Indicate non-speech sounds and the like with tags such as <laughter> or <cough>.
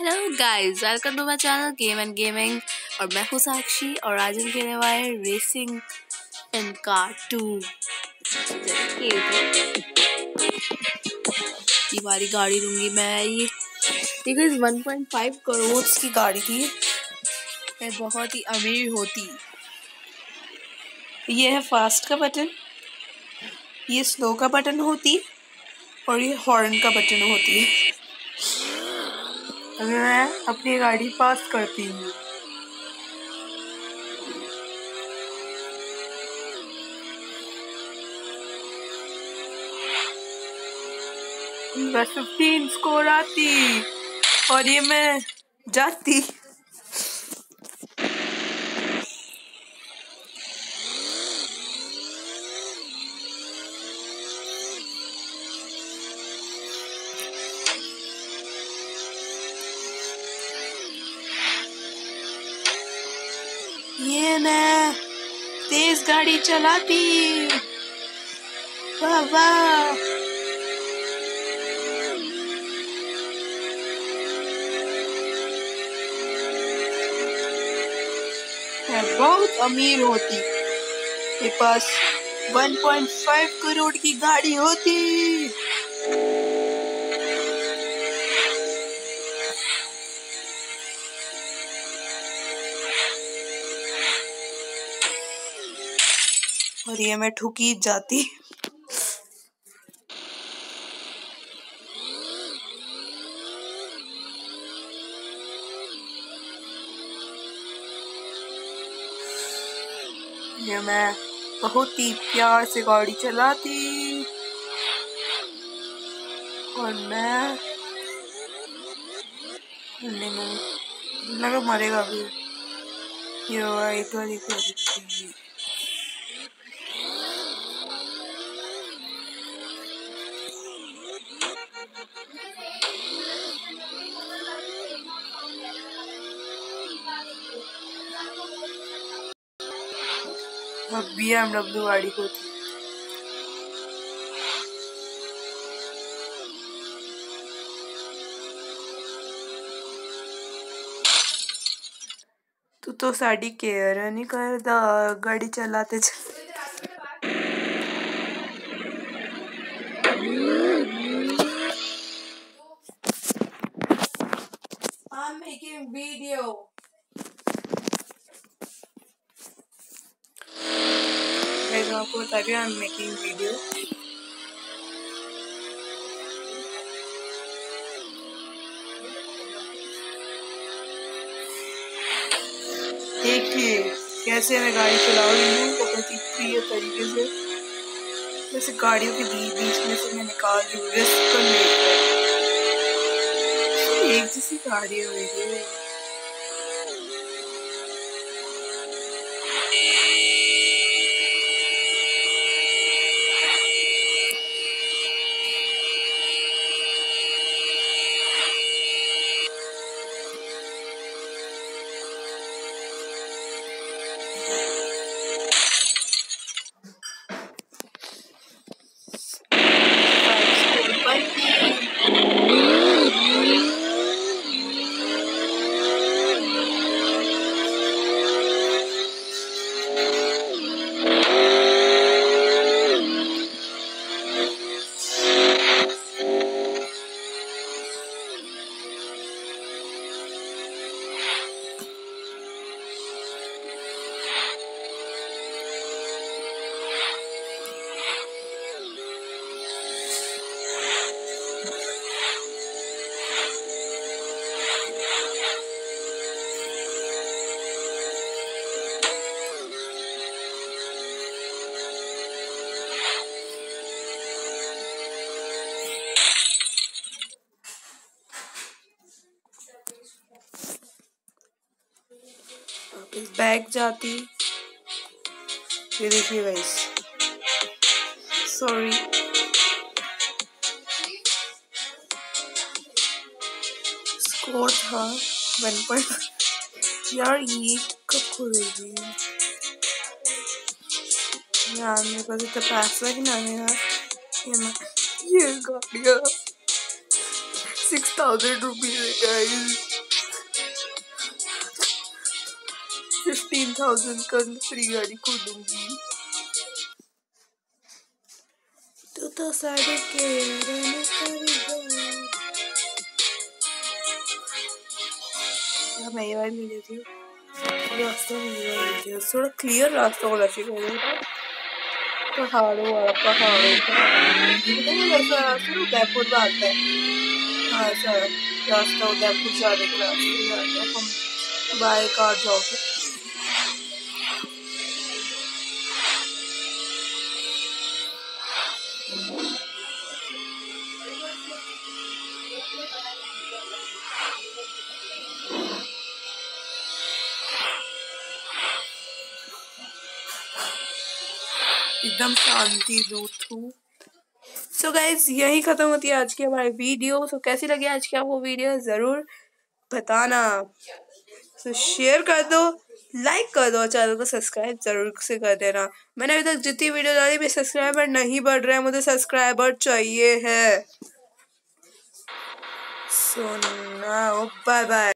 Hello guys welcome to my channel game and gaming और मैं हूँ साक्षी, और आज हम खेलने वाले रेसिंग इन कार टू वाली गाड़ी लूँगी मैं, ये देखो, इस 1.5 करोड़ की गाड़ी थी। मैं बहुत ही अमीर होती। ये है फास्ट का बटन ये स्लो का बटन होती, और ये हॉर्न का बटन होती। है अभी मैं अपनी गाड़ी पास करती हूँ। बस फिफ्टीन स्कोर आती और ये मैं जाती। ये मैं तेज गाड़ी चलाती। वाह वाह। मैं बहुत अमीर होती। मेरे पास 1.5 करोड़ की गाड़ी होती। और ये मैं ठुकी जाती। ये मैं बहुत ही प्यार से गाड़ी चलाती। और मैं नहीं मरेगा अभी ये वाइट वाली गाड़ी बी एम डब्ल्यू गाड़ी को थी तू तो साड़ी केयर नहीं करता गाड़ी चलाते चल. आपको बता रही हूँ making video. देखिए, कैसे मैं गाड़ी चला रही हूँ बहुत ही प्रिय तरीके से। जैसे गाड़ियों के बीच बीच में से मैं निकाल रही हूँ रिस्क को लेकर एक जैसी गाड़ी हो रही है बैग जाती। ये देखिए गाइस सॉरी स्कोर था। वन पॉइंट <laughs> यार ये कब खुलेगी? यार मेरे पास इतना पैसा ही है यार। ये मैं ये गाड़ियाँ। सिक्स थाउज़ेंड रुपीज़ है गाइस फिफ्टीन थाउज़ेंड का फ्री गाड़ी को दूँगी तो तो साढ़े के मैं ये वाली लेती हूँ। रास्ता नहीं लेती हूँ थोड़ा क्लियर रास्ता होना चाहिए पहाड़ों वाला पहाड़ों का। रास्ता उदयपुर में आता है। हाँ सर रास्ता उदयपुर जाने के रास्ते में है। हम बाय कार जाओगे। एकदम शांति हूँ सो गाइज़ यही ख़त्म होती है आज की हमारी वीडियो सो so, कैसी लगी आज की आपको वीडियो ज़रूर बताना। सो so, शेयर कर दो लाइक कर दो चैनल को सब्सक्राइब ज़रूर से कर देना। मैंने अभी तक जितनी वीडियो डाली मेरे सब्सक्राइबर नहीं बढ़ रहे हैं मुझे सब्सक्राइबर चाहिए है। सो ना बाय बाय